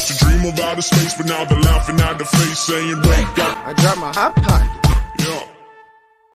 used to dream of outer space, but now they're laughing at the face, saying, Wake up. I dropped my hot pocket.